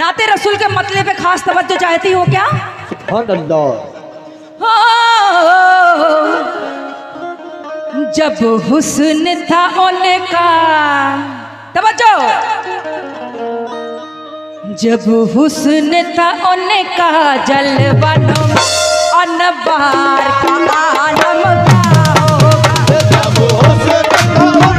नाते रसूल के मतले पे खास तवज्जो चाहती हो क्या? जब हुस्न था उनका तवज्जो। जब हुस्न था उनका जलवनम अनबार का आलम का होगा? जब हुस्न था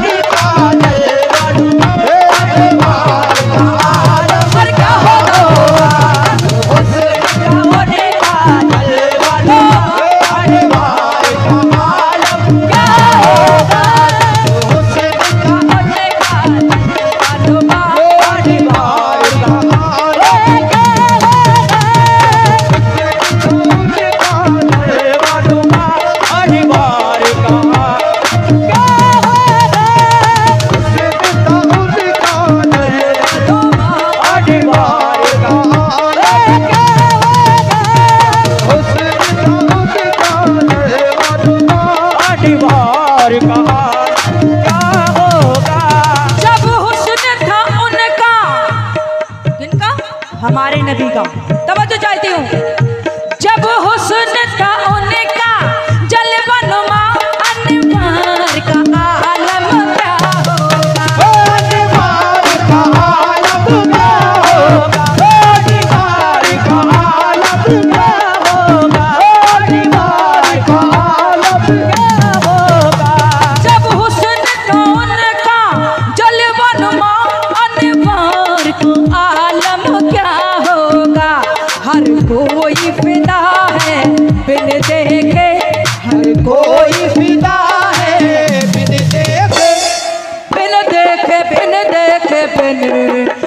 ne ne ne ne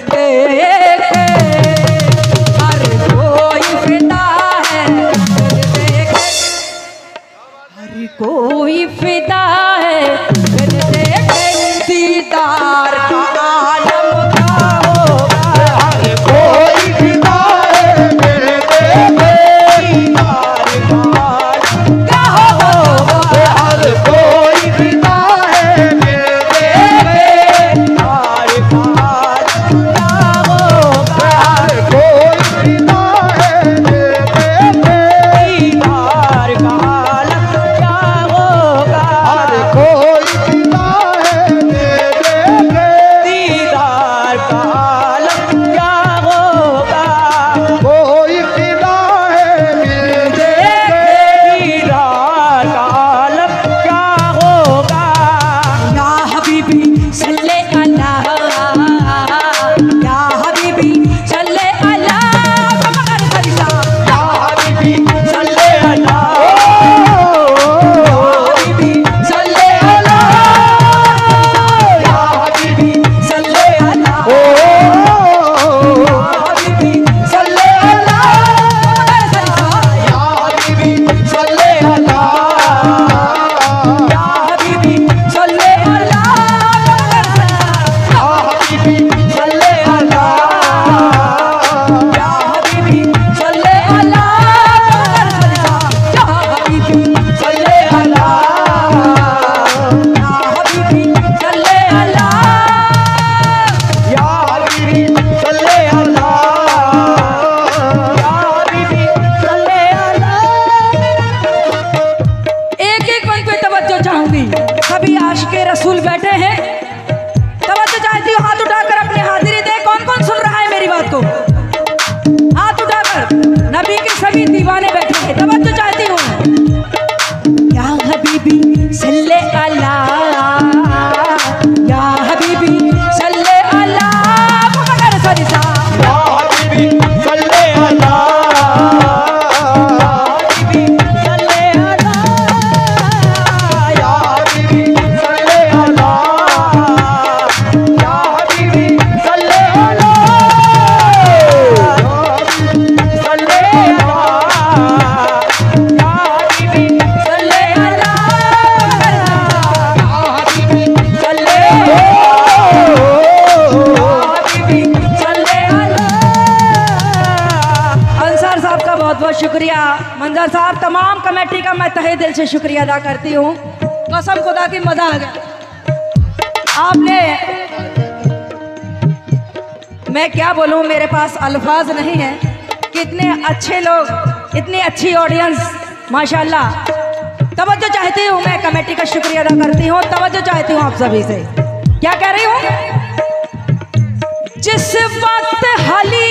दिल से शुक्रिया अदा करती हूँ। कसम खुदा की मज़ा आ गया। आपने, मैं क्या बोलूँ, मेरे पास अल्फाज नहीं है। कितने अच्छे लोग, इतनी अच्छी ऑडियंस माशाल्लाह। तवज्जो चाहती हूँ मैं कमेटी का शुक्रिया अदा करती हूँ। तवज्जो चाहती हूँ आप सभी से। क्या कह रही हूँ? जिस वक्त हाली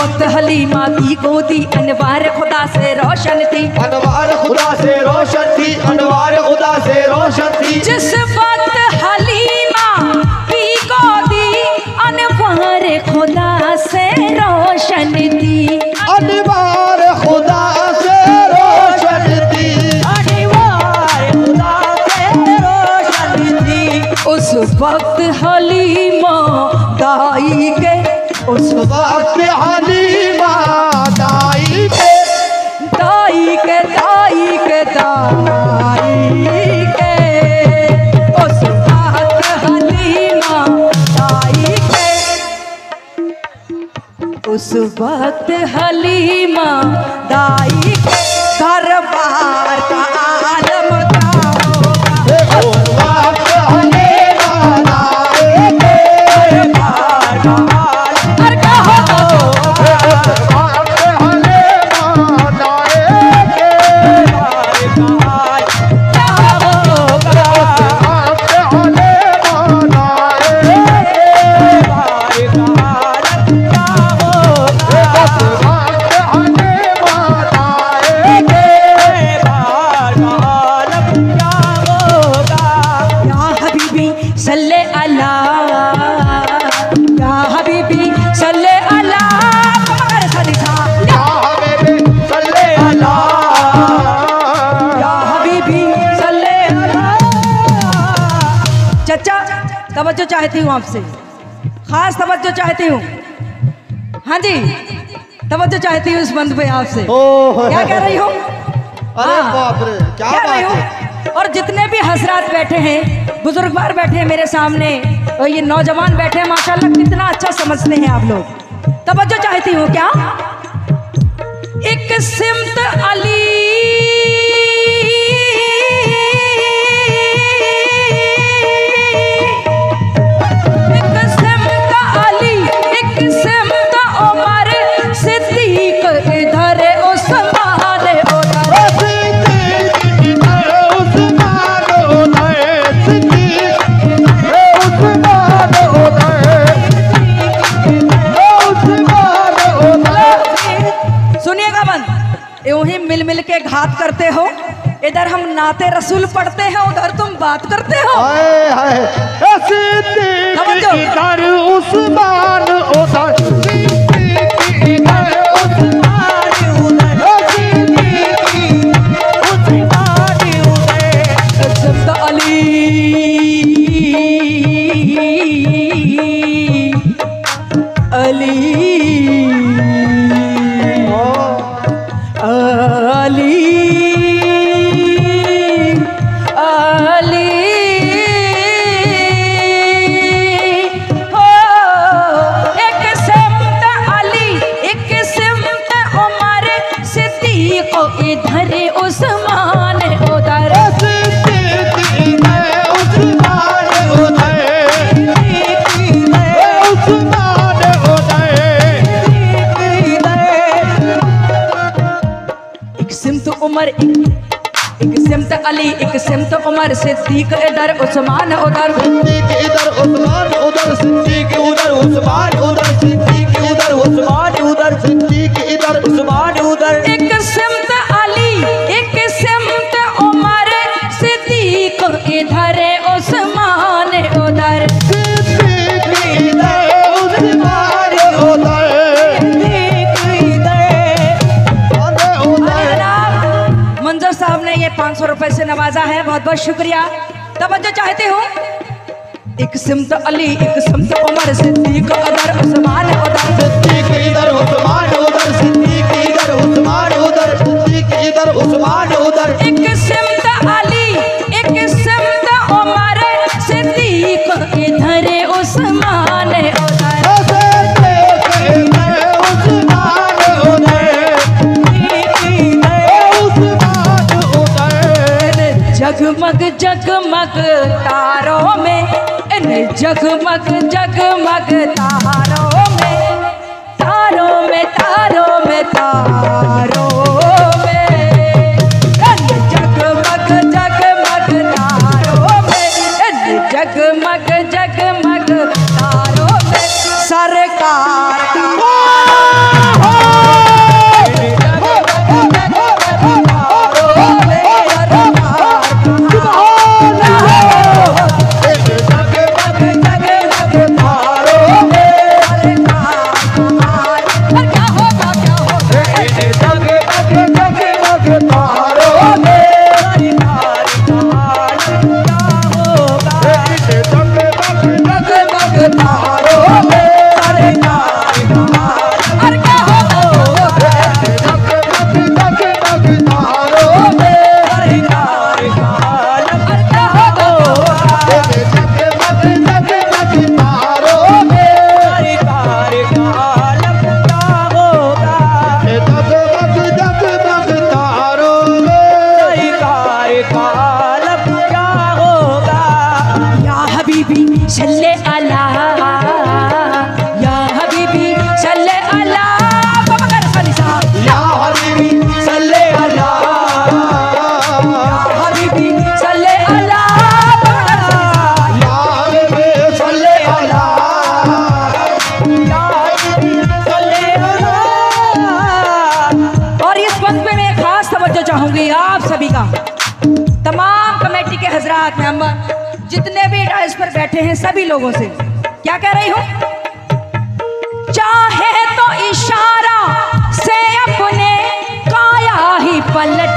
वक्त हलीमा की गोदी अनवार खुदा से रोशन थी। अनवार उस वक्त हलीमा दाई के तवज्जो चाहती हूँ आपसे। खास तवज्जो चाहती हूँ। हाँ जी तवज्जो चाहती हूँ इस बंद पे आपसे। क्या कह रही हूँ? अरे हाँ। क्या कह रही हूँ? और जितने भी हजरात बैठे हैं बुजुर्गवार बैठे हैं मेरे सामने और ये नौजवान बैठे हैं माशाल्लाह कितना अच्छा समझते हैं आप लोग। तवज्जो चाहती हूँ क्या? एक सिमत अली घात करते हो? इधर हम नाते रसूल पढ़ते हैं उधर तुम बात करते हो। आए, उधर सिमत उमर सिद्दीक इधर उस्मान उधर। एक नवाजा है, बहुत बहुत शुक्रिया। तब तवज्जो चाहते हो? एक सिमत अली, एक सिमत उमर सिद्दीक, अदर उस्मान उदर सिद्दीक, इधर उस्मान, उधर सिद्दीक। जगमग जगमग तारों में जगमग जगमग तारों में तारों में तारों में तारों हबीबी सल्ले अला बैठे हैं सभी लोगों से। क्या कह रही हूँ? चाहे तो इशारा से अपने काया ही पलट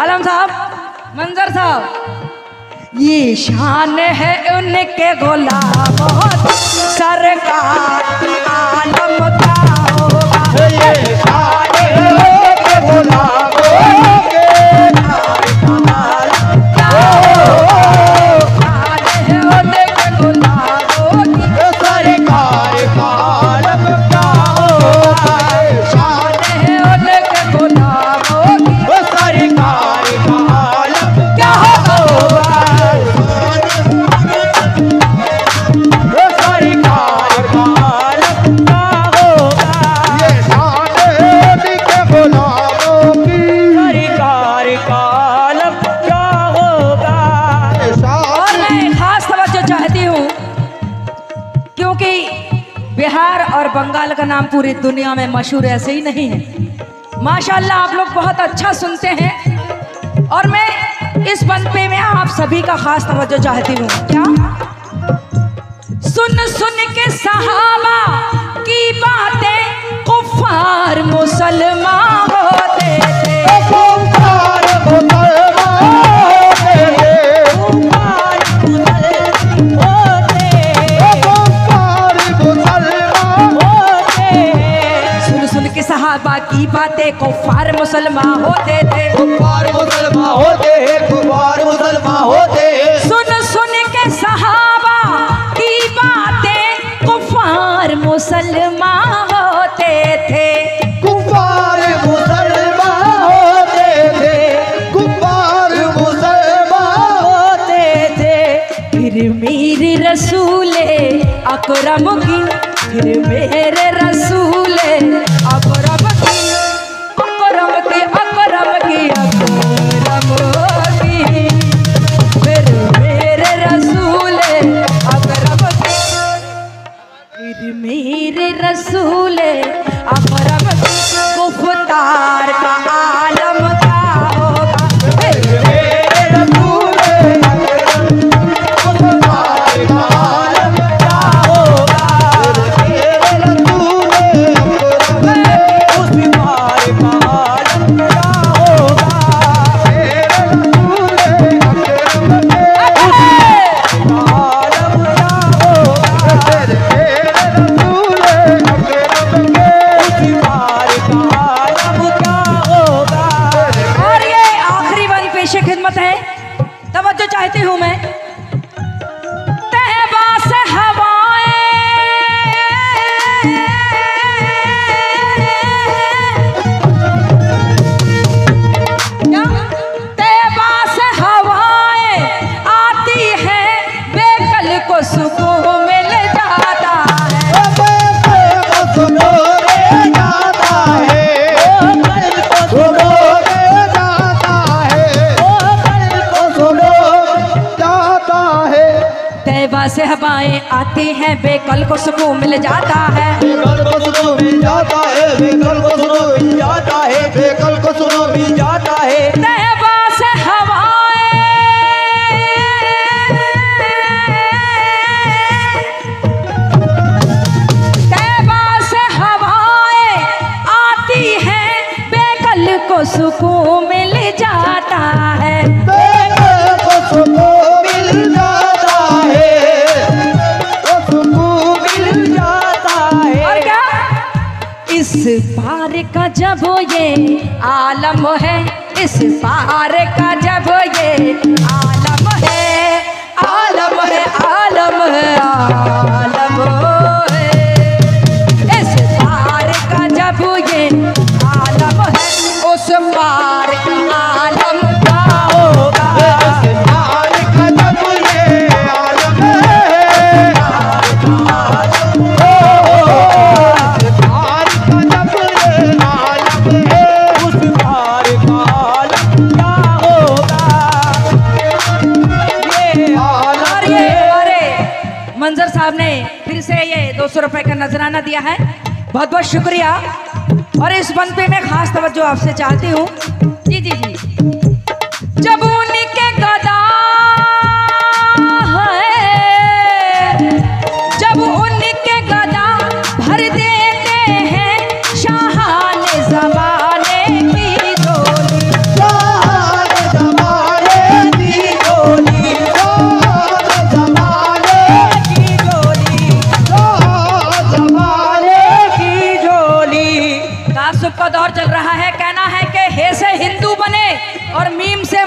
आलम साहब मंजर साहब। ये शान है उनके गोला बहुत सरकार आलम का होगा? का नाम पूरी दुनिया में मशहूर ऐसे ही नहीं है। माशाल्लाह, आप लोग बहुत अच्छा सुनते हैं। और मैं इस बनपे में आप सभी का खास तवज्जो चाहती हूँ। क्या? सुन सुन के सहाबा की बातें कुफार मुसलमान होते थे। कुम्हार मुसलमान। की बातें कुफार मुसलमान होते थे। कुम्हार मुसलमान होते हैं कुम्हार मुसलमान होते हैं सुन सुन के सहाबा की बातें कुफार मुसलमान होते थे। कुम्हार मुसलमान होते थे कुम्हार मुसलमान होते थे। फिर मेरे रसूले अकरम की फिर मेरे रसूले तैबा से हवाएँ आती हैं। बेकल को सुकून मिल जाता है तैबा से हवाएँ। तैबा से हवाएँ आती है बेकल को सुकून मिल पार का जब ये आलम है, इस पार का जब ये आलम है आलम है आलम है, आलम मंजर साहब ने फिर से ये दो सौ रुपए का नजराना दिया है। बहुत बहुत शुक्रिया। और इस बंद पे मैं खास तवज्जो आपसे चाहती हूँ। जी जी जी। जब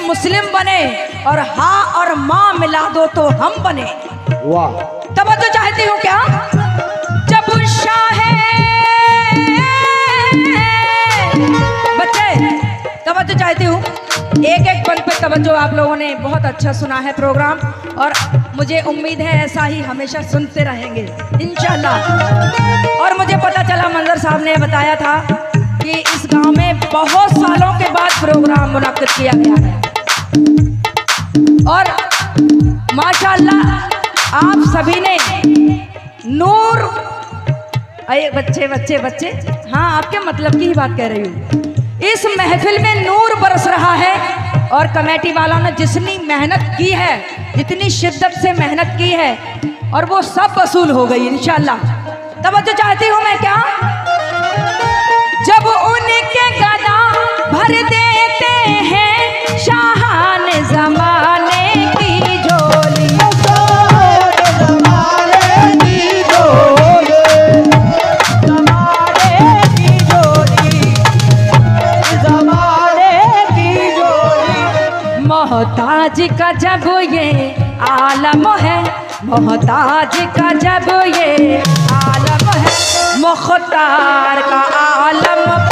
मुस्लिम बने और हा और माँ मिला दो तो हम बने। वाह। तब तो चाहती हूँ क्या? जब शाह बच्चे तब तो चाहती हूँ। एक एक पल पे तवज्जो आप लोगों ने बहुत अच्छा सुना है प्रोग्राम और मुझे उम्मीद है ऐसा ही हमेशा सुनते रहेंगे इंशाल्लाह। और मुझे पता चला मंजर साहब ने बताया था कि इस गाँव में बहुत सालों के बाद प्रोग्राम मुनद किया गया है। और माशाल्लाह आप सभी ने नूर, अरे बच्चे बच्चे बच्चे। हाँ आपके मतलब की ही बात कह रही हूँ? इस महफिल में नूर बरस रहा है और कमेटी वालों ने जितनी मेहनत की है, जितनी शिद्दत से मेहनत की है, और वो सब वसूल हो गई, इंशाल्लाह। तब तो चाहती हूँ मैं क्या? जब उनके गदा भर देते हैं शाहान जमाने की झोली। मोहताज का जब ये आलम है, मोहताज का जब ये आलम है, मुख्तार का आलम